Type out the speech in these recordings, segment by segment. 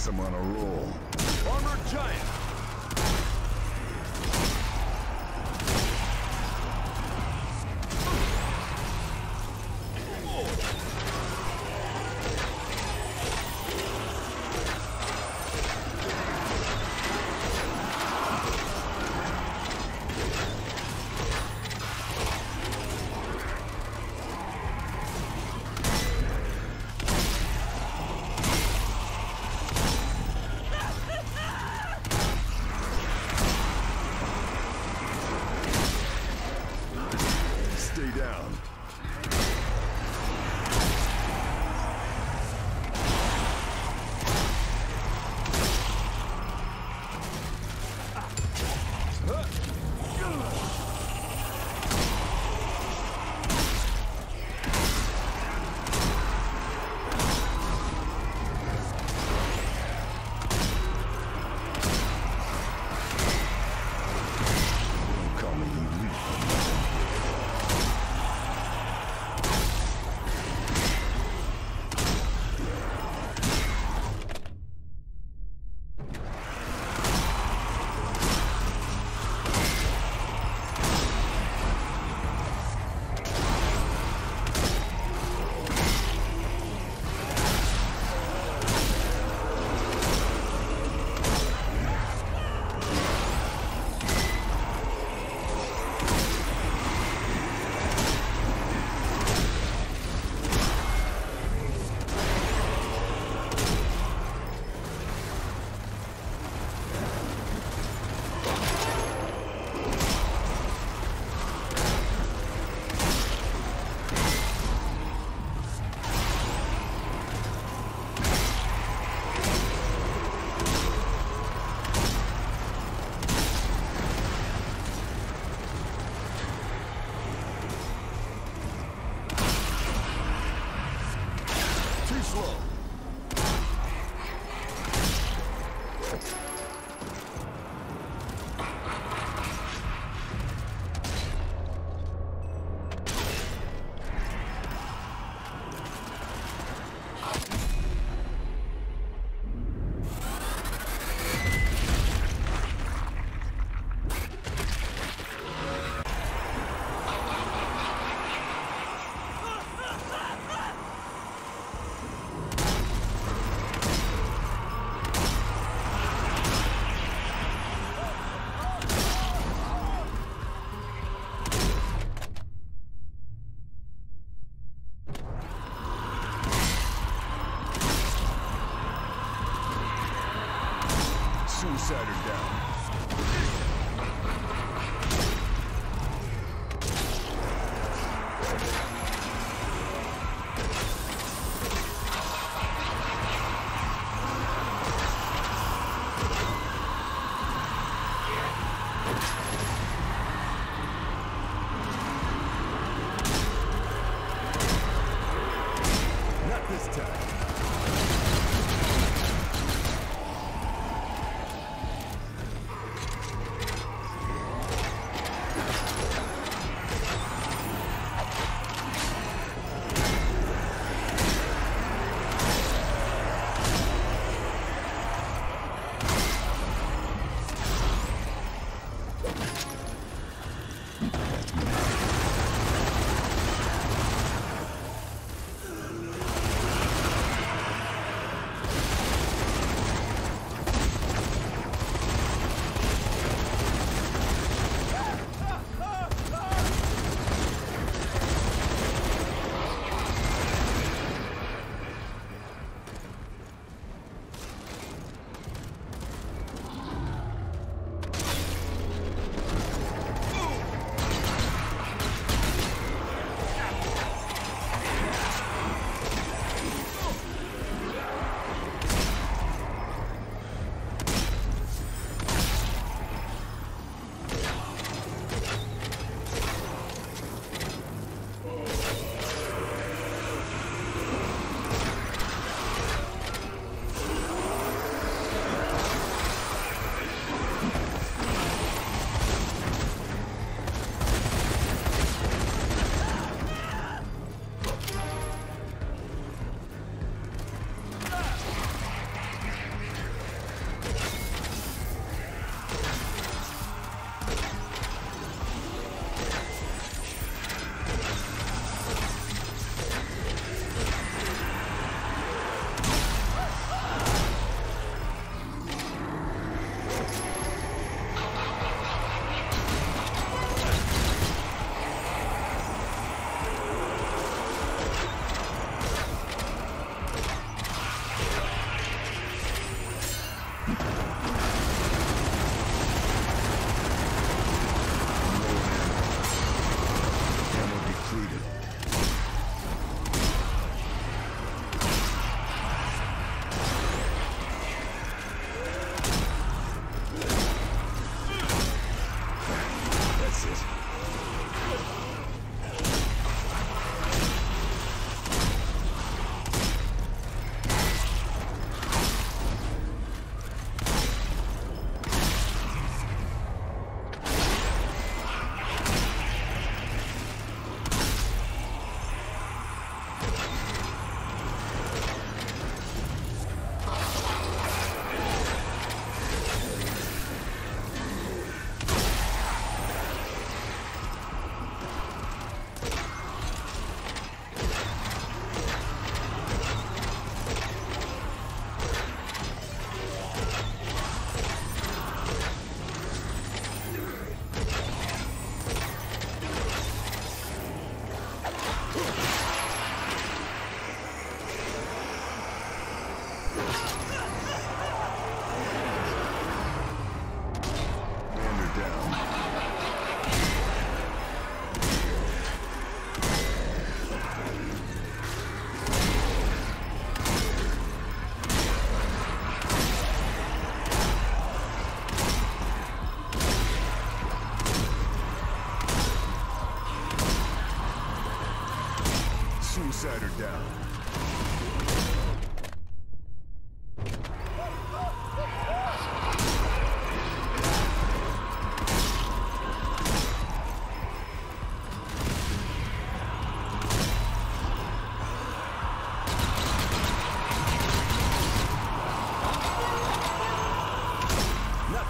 Guess I'm on a roll. Armored giant!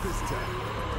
This time.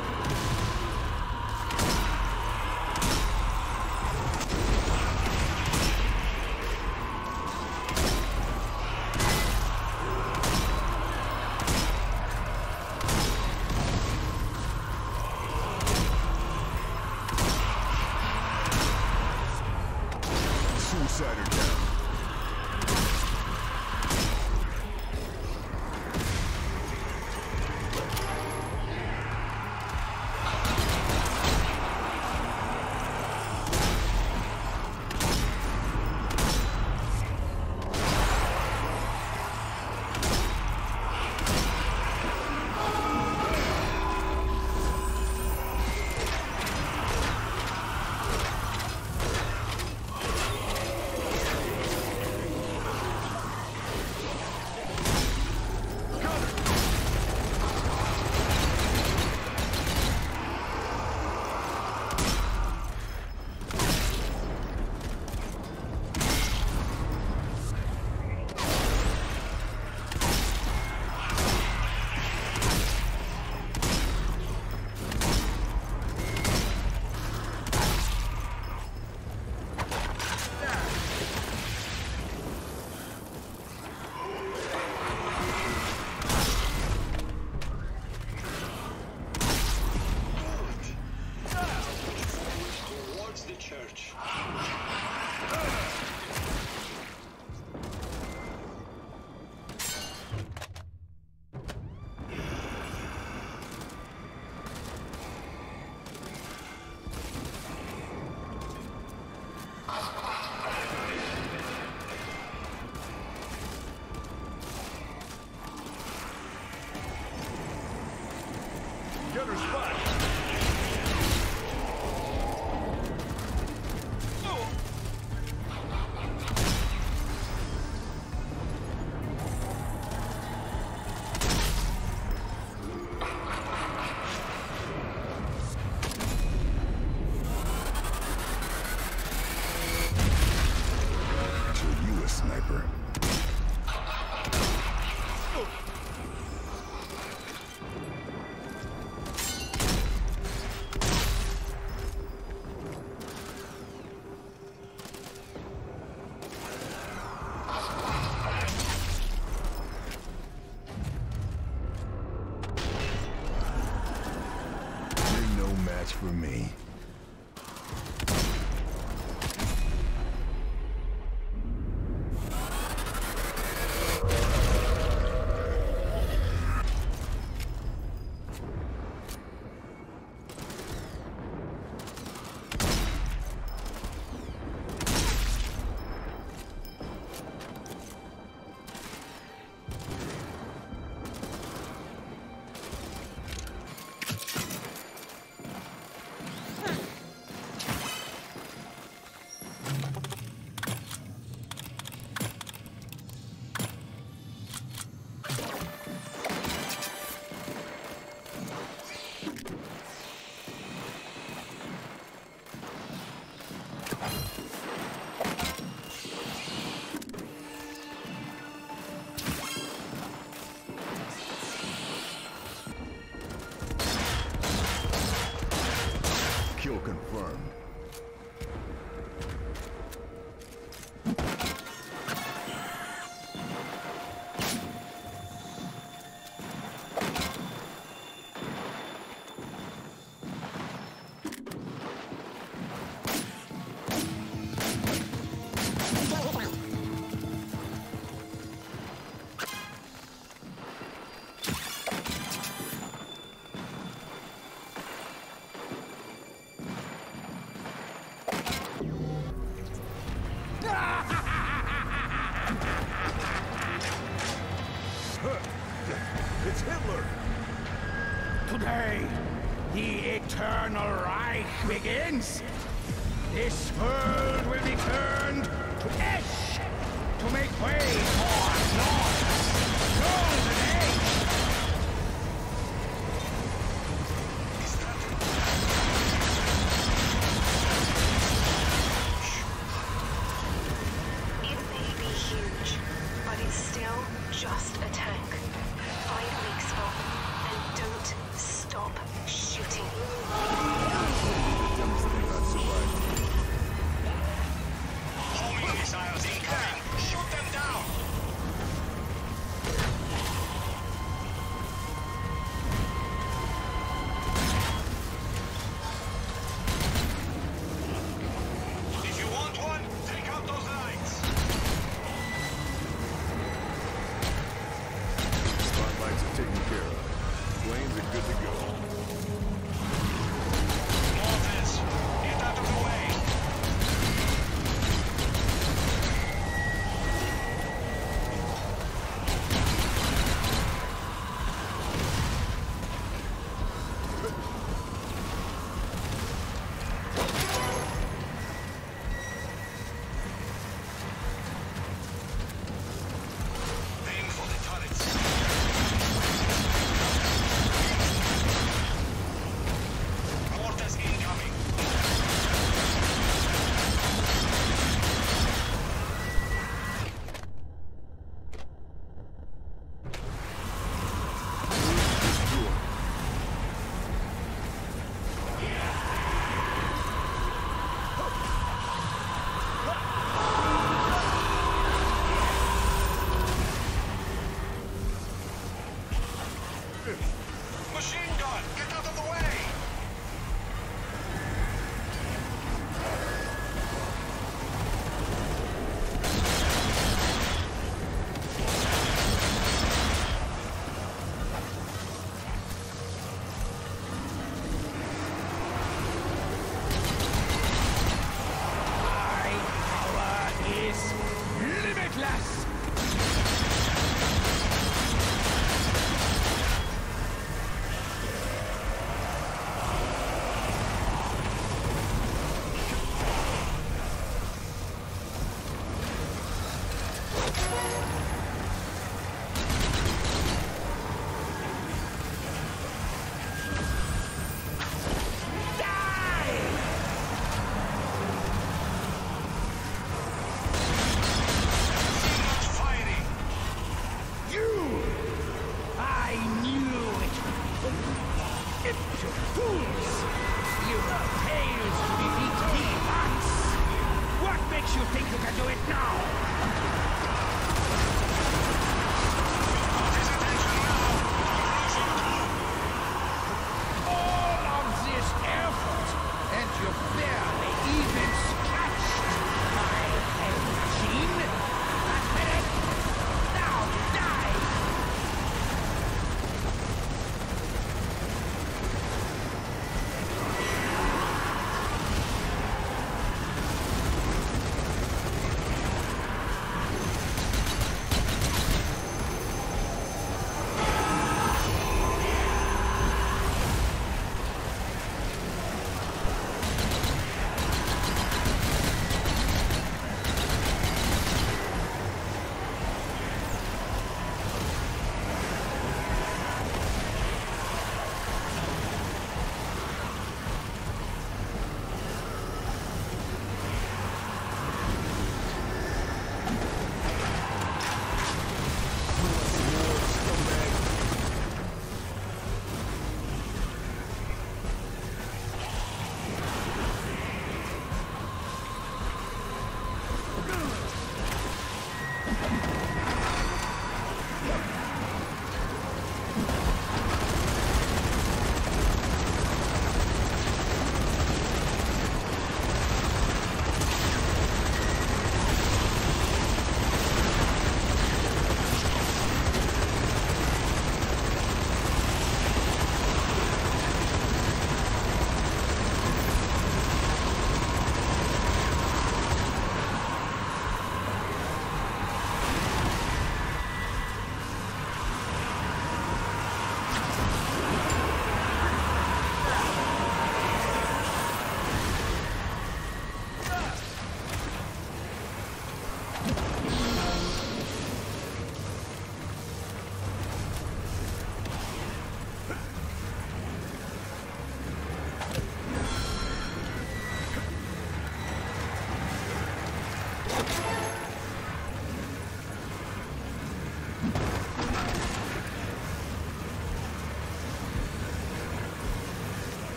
Confirmed.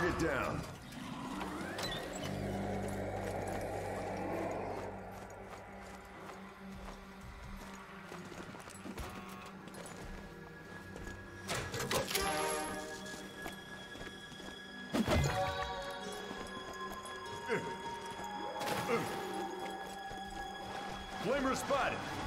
Target down. Flamer spotted.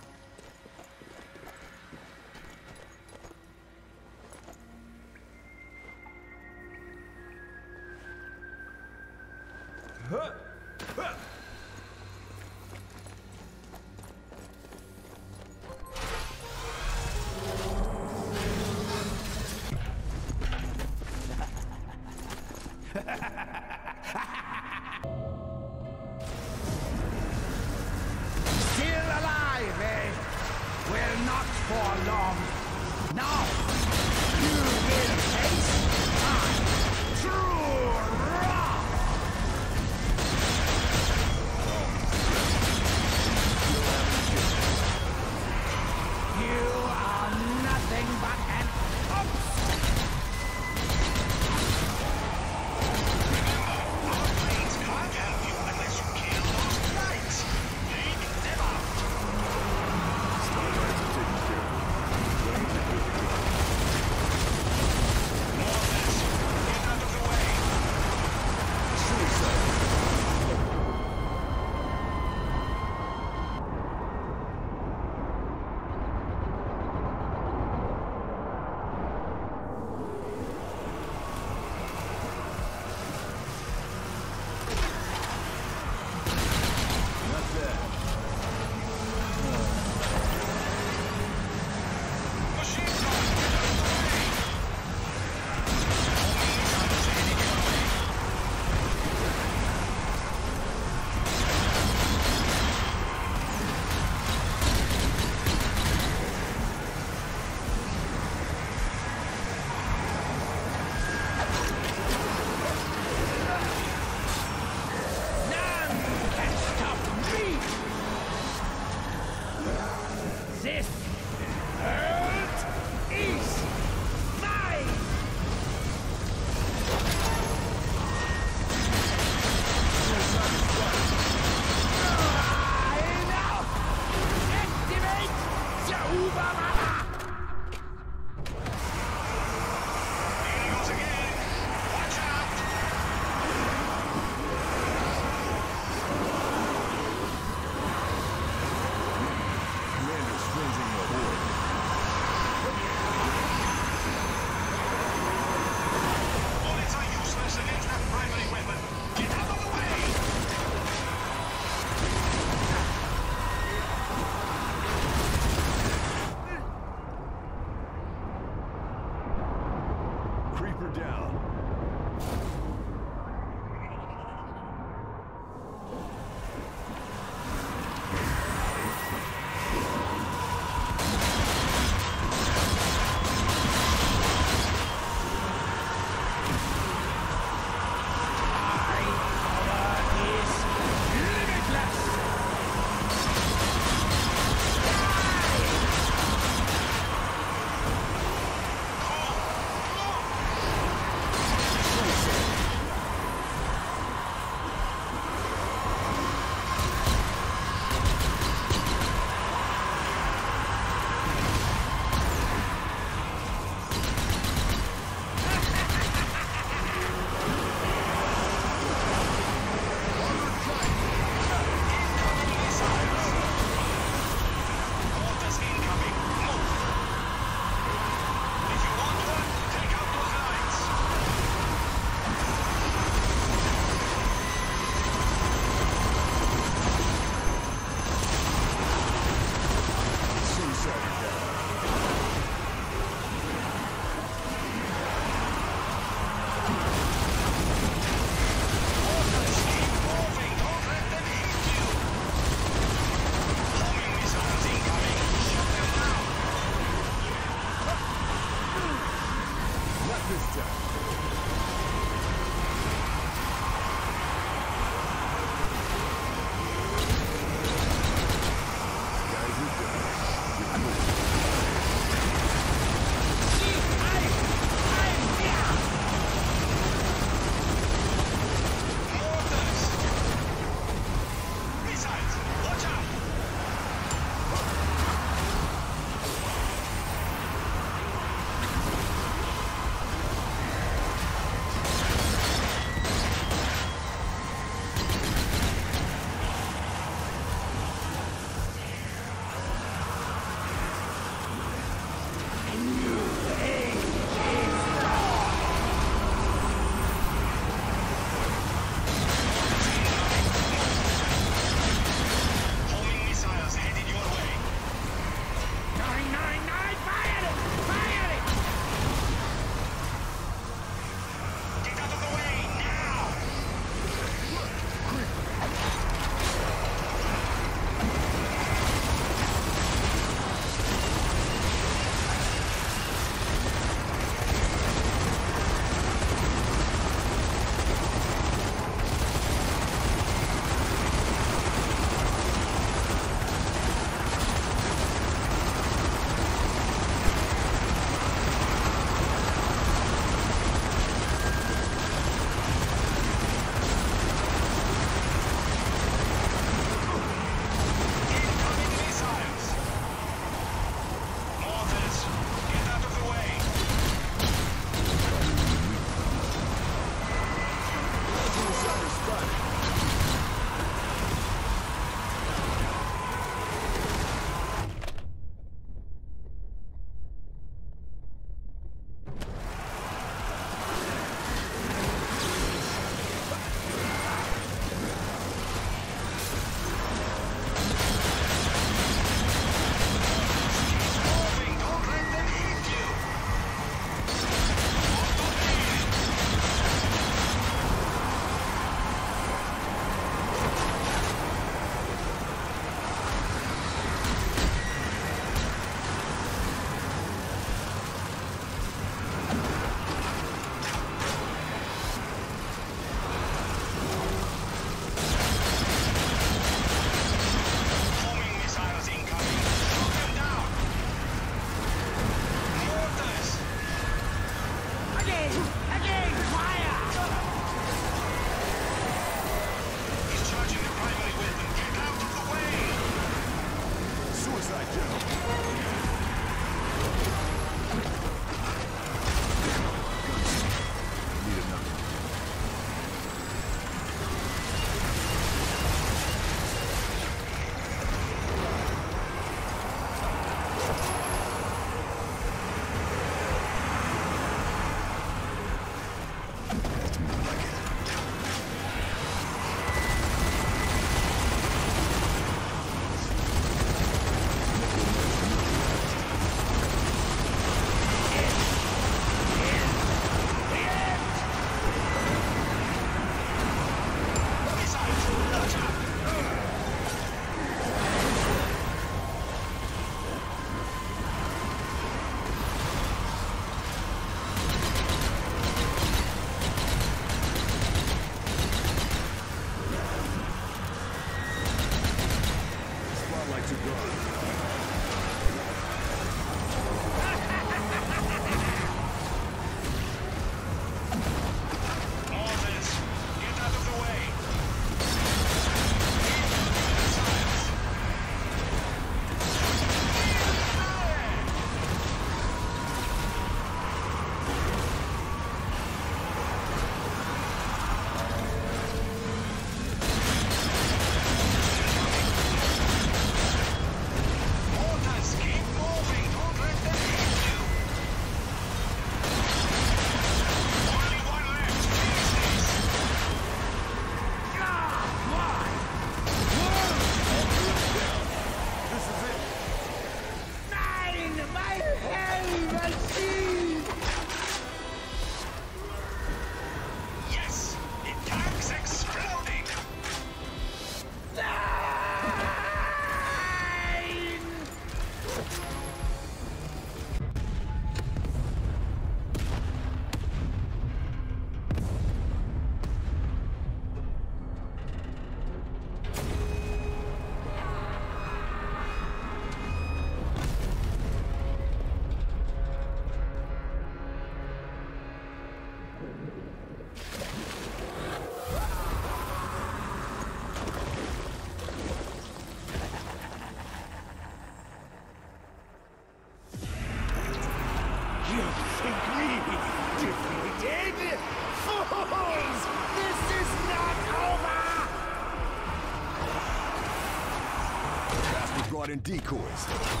and decoys.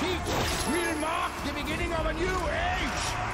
We'll mark the beginning of a new age.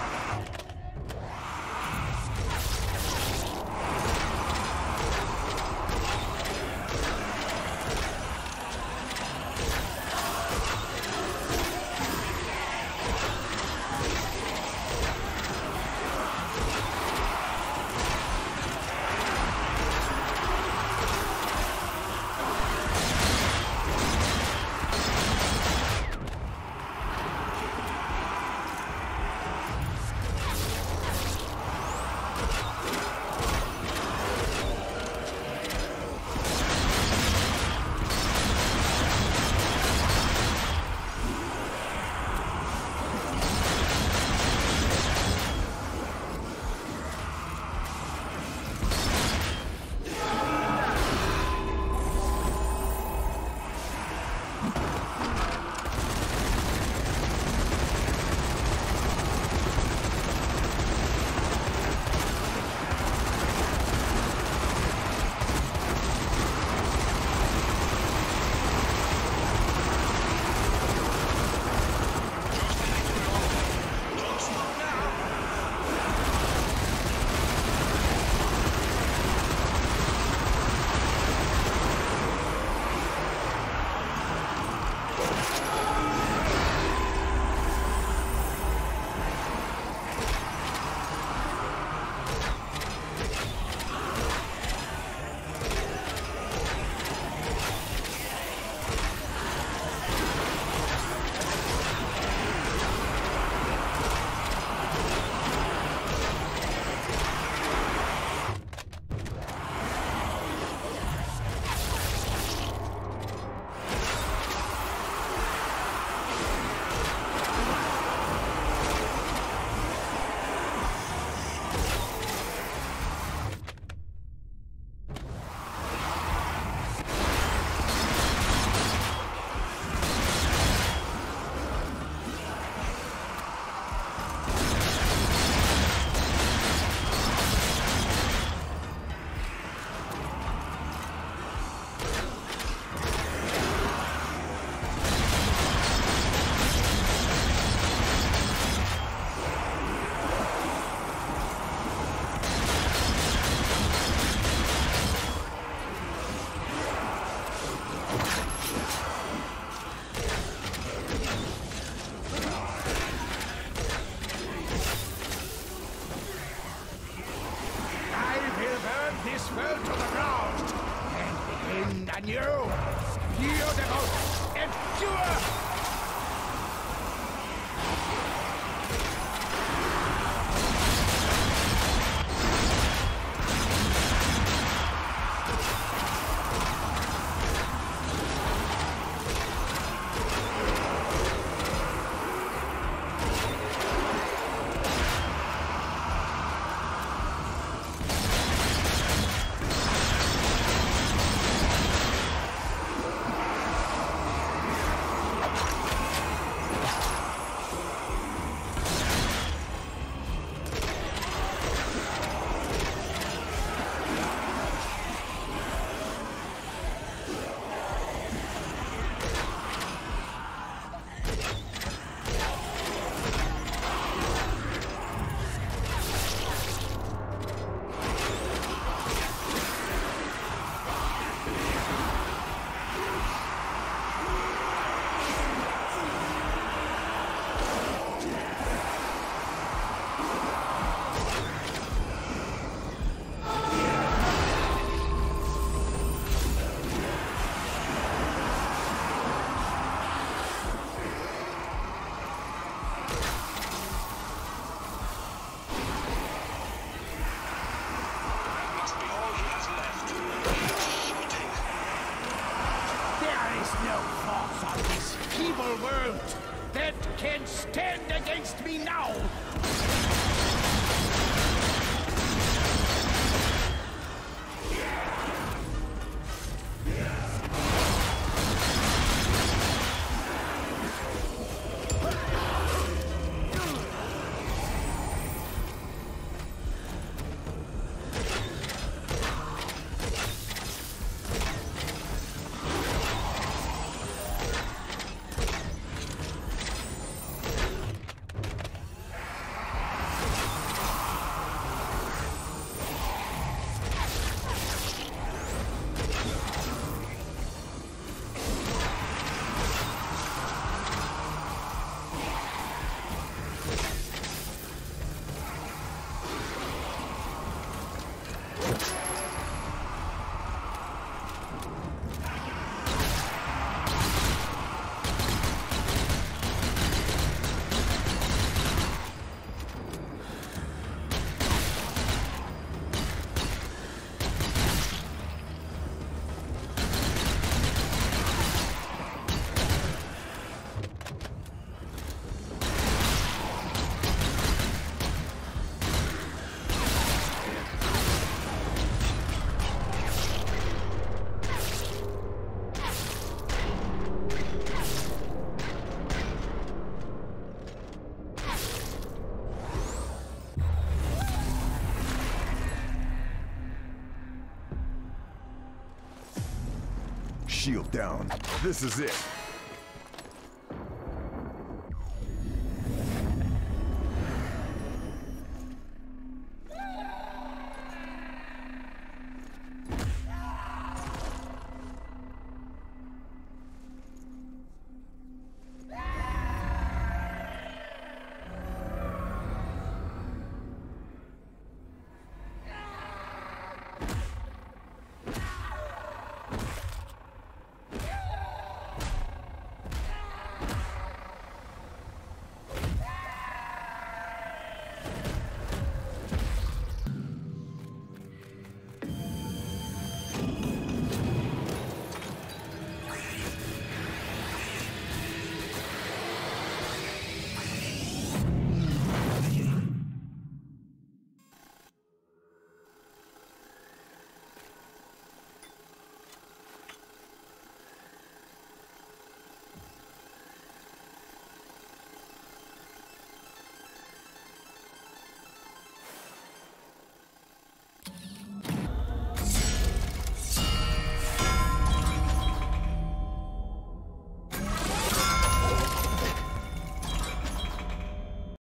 Shield down. This is it.